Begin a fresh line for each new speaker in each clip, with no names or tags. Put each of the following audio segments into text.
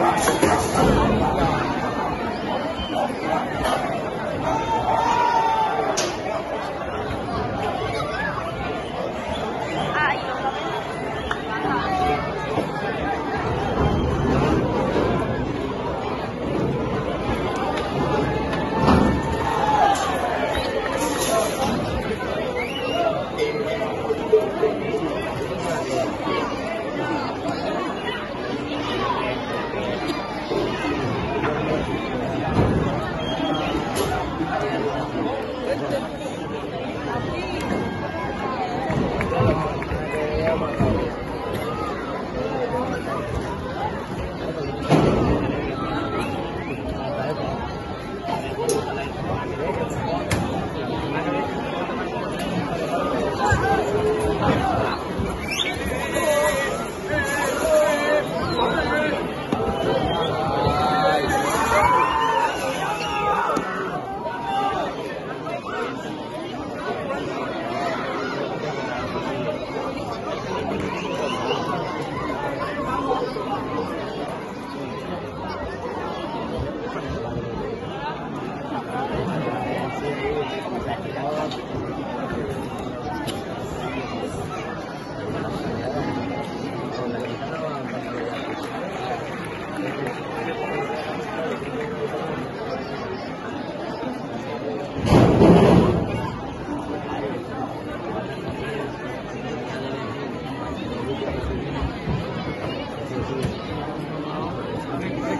吧。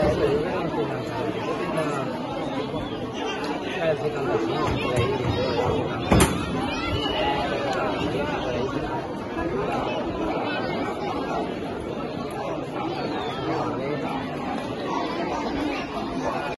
여기는대장암을볼 때, 대,